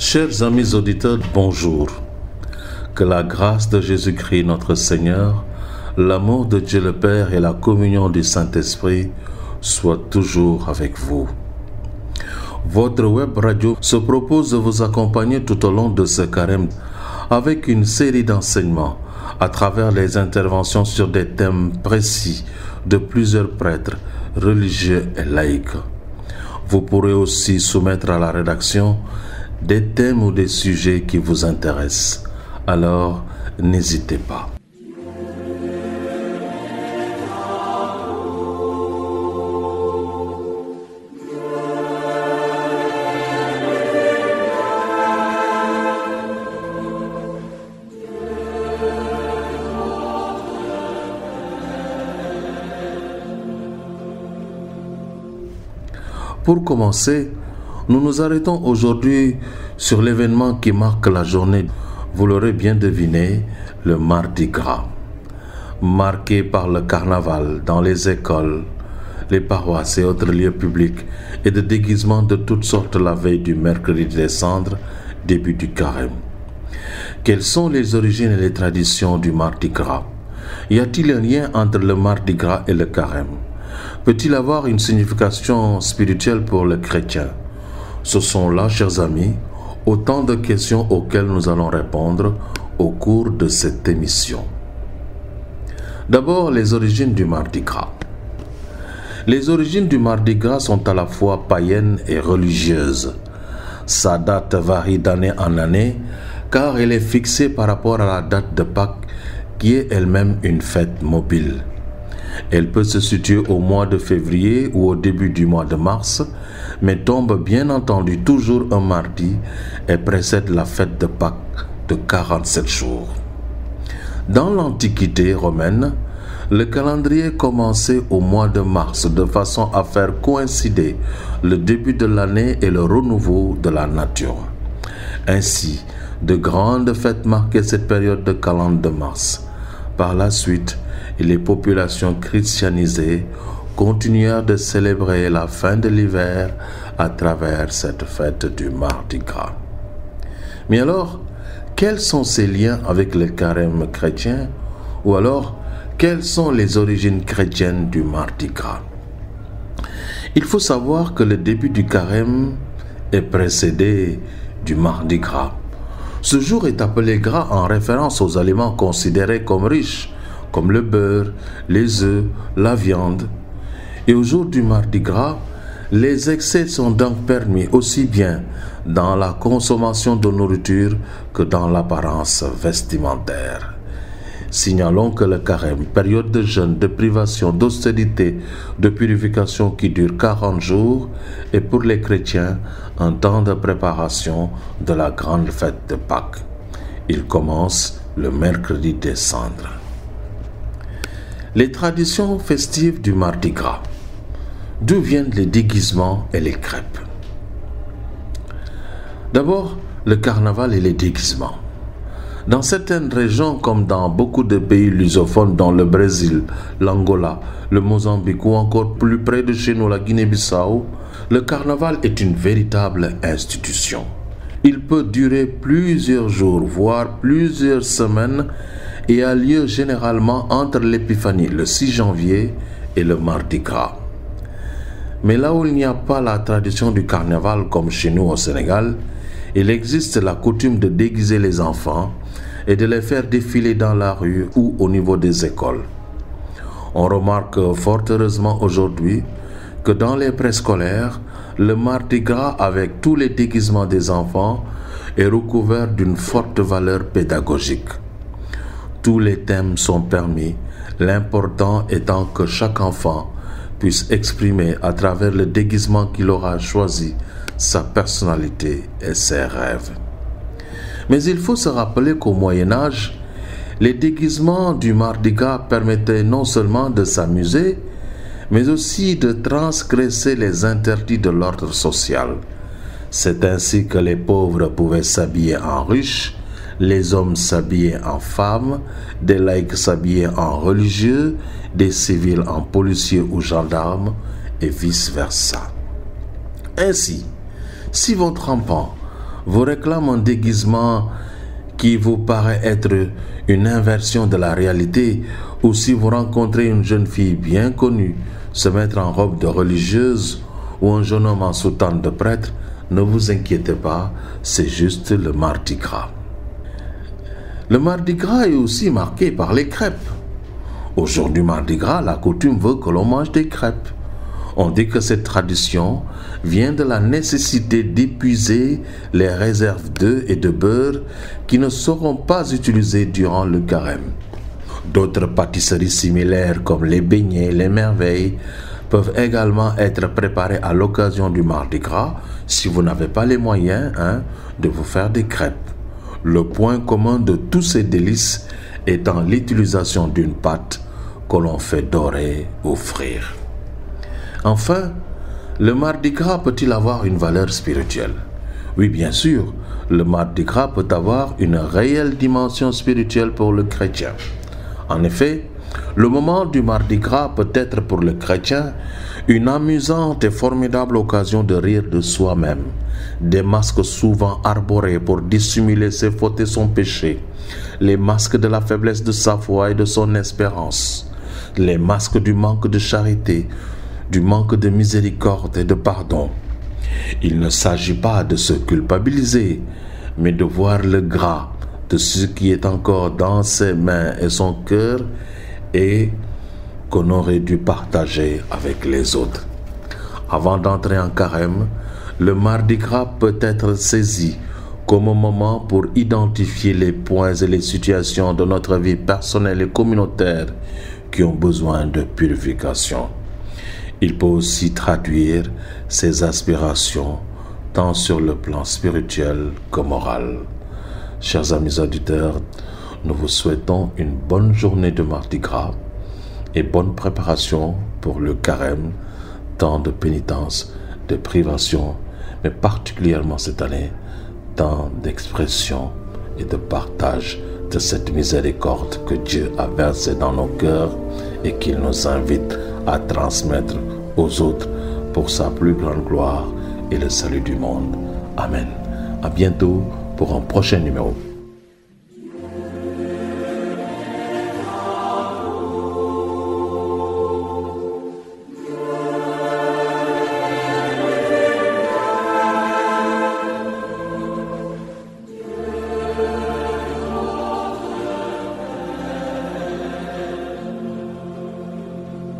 Chers amis auditeurs, bonjour. Que la grâce de Jésus-Christ notre Seigneur, l'amour de Dieu le Père et la communion du Saint-Esprit soient toujours avec vous. Votre web radio se propose de vous accompagner tout au long de ce carême avec une série d'enseignements à travers les interventions sur des thèmes précis de plusieurs prêtres, religieux et laïcs. Vous pourrez aussi soumettre à la rédaction des thèmes ou des sujets qui vous intéressent. Alors, n'hésitez pas. Pour commencer, nous nous arrêtons aujourd'hui sur l'événement qui marque la journée, vous l'aurez bien deviné, le Mardi Gras. Marqué par le carnaval dans les écoles, les paroisses et autres lieux publics et de déguisement de toutes sortes la veille du mercredi des cendres, début du carême. Quelles sont les origines et les traditions du Mardi Gras? Y a-t-il un lien entre le Mardi Gras et le carême? Peut-il avoir une signification spirituelle pour le chrétien? Ce sont là, chers amis, autant de questions auxquelles nous allons répondre au cours de cette émission. D'abord, les origines du Mardi Gras. Les origines du Mardi Gras sont à la fois païennes et religieuses. Sa date varie d'année en année car elle est fixée par rapport à la date de Pâques qui est elle-même une fête mobile. Elle peut se situer au mois de février ou au début du mois de mars, mais tombe bien entendu toujours un mardi et précède la fête de Pâques de 47 jours. Dans l'Antiquité romaine, le calendrier commençait au mois de mars de façon à faire coïncider le début de l'année et le renouveau de la nature. Ainsi, de grandes fêtes marquaient cette période de calendrier de mars. Par la suite, les populations christianisées continuèrent de célébrer la fin de l'hiver à travers cette fête du Mardi Gras. Mais alors, quels sont ces liens avec le carême chrétien Ou alors, quelles sont les origines chrétiennes du Mardi Gras? Il faut savoir que le début du carême est précédé du Mardi Gras. Ce jour est appelé gras en référence aux aliments considérés comme riches comme le beurre, les œufs, la viande. Et au jour du Mardi Gras, les excès sont donc permis aussi bien dans la consommation de nourriture que dans l'apparence vestimentaire. Signalons que le carême, période de jeûne, de privation, d'austérité, de purification qui dure 40 jours, est pour les chrétiens un temps de préparation de la grande fête de Pâques. Il commence le mercredi des cendres. Les traditions festives du Mardi Gras. D'où viennent les déguisements et les crêpes? D'abord, le carnaval et les déguisements. Dans certaines régions, comme dans beaucoup de pays lusophones, dont le Brésil, l'Angola, le Mozambique ou encore plus près de chez nous, la Guinée-Bissau, le carnaval est une véritable institution. Il peut durer plusieurs jours, voire plusieurs semaines, et a lieu généralement entre l'Épiphanie, le 6 janvier, et le Mardi Gras. Mais là où il n'y a pas la tradition du carnaval comme chez nous au Sénégal, il existe la coutume de déguiser les enfants et de les faire défiler dans la rue ou au niveau des écoles. On remarque fort heureusement aujourd'hui que dans les préscolaires, le Mardi Gras avec tous les déguisements des enfants est recouvert d'une forte valeur pédagogique. Tous les thèmes sont permis, l'important étant que chaque enfant puisse exprimer à travers le déguisement qu'il aura choisi sa personnalité et ses rêves. Mais il faut se rappeler qu'au Moyen Âge, les déguisements du Mardi Gras permettaient non seulement de s'amuser, mais aussi de transgresser les interdits de l'ordre social. C'est ainsi que les pauvres pouvaient s'habiller en riches les hommes s'habillaient en femmes, des laïcs s'habillaient en religieux, des civils en policiers ou gendarmes, et vice-versa. Ainsi, si votre enfant vous réclame un déguisement qui vous paraît être une inversion de la réalité, ou si vous rencontrez une jeune fille bien connue se mettre en robe de religieuse ou un jeune homme en soutane de prêtre, ne vous inquiétez pas, c'est juste le mardi gras. Le mardi gras est aussi marqué par les crêpes. Aujourd'hui mardi gras, la coutume veut que l'on mange des crêpes. On dit que cette tradition vient de la nécessité d'épuiser les réserves d'œufs et de beurre qui ne seront pas utilisées durant le carême. D'autres pâtisseries similaires comme les beignets, les merveilles peuvent également être préparées à l'occasion du Mardi Gras si vous n'avez pas les moyens hein, de vous faire des crêpes. Le point commun de tous ces délices étant l'utilisation d'une pâte que l'on fait dorer ou frire. Enfin, le Mardi Gras peut-il avoir une valeur spirituelle? Oui, bien sûr, le Mardi Gras peut avoir une réelle dimension spirituelle pour le chrétien. En effet, le moment du Mardi Gras peut être pour le chrétien une amusante et formidable occasion de rire de soi-même, des masques souvent arborés pour dissimuler ses fautes et son péché, les masques de la faiblesse de sa foi et de son espérance, les masques du manque de charité, du manque de miséricorde et de pardon. Il ne s'agit pas de se culpabiliser, mais de voir le gras de ce qui est encore dans ses mains et son cœur et qu'on aurait dû partager avec les autres. Avant d'entrer en carême, le mardi gras peut être saisi comme un moment pour identifier les points et les situations de notre vie personnelle et communautaire qui ont besoin de purification. Il peut aussi traduire ses aspirations tant sur le plan spirituel que moral. Chers amis auditeurs, nous vous souhaitons une bonne journée de Mardi Gras et bonne préparation pour le carême, temps de pénitence, de privation, mais particulièrement cette année, temps d'expression et de partage de cette miséricorde que Dieu a versée dans nos cœurs et qu'il nous invite à transmettre aux autres pour sa plus grande gloire et le salut du monde. Amen. À bientôt pour un prochain numéro.